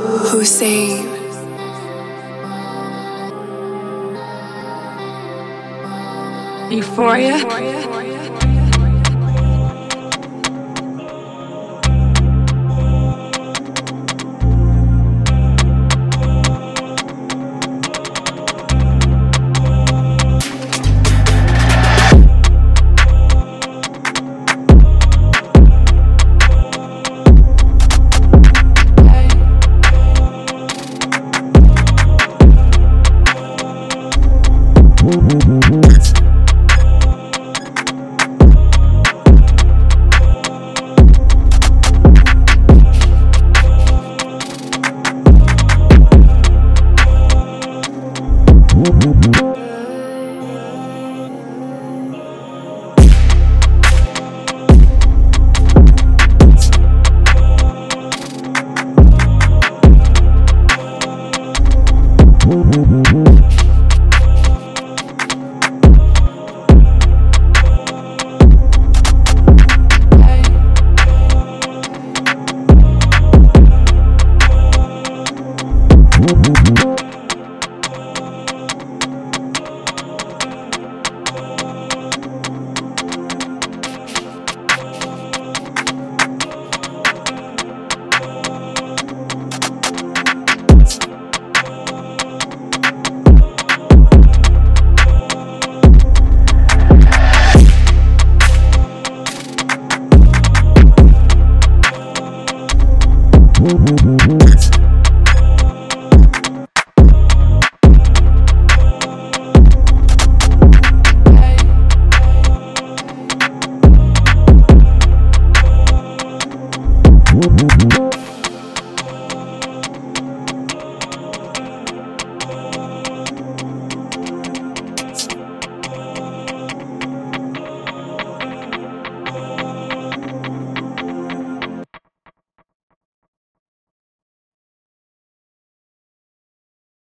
Hussein. Euphoria. Woo woo woo woo. Woo-woo-woo.